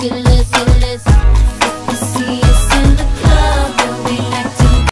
feel it.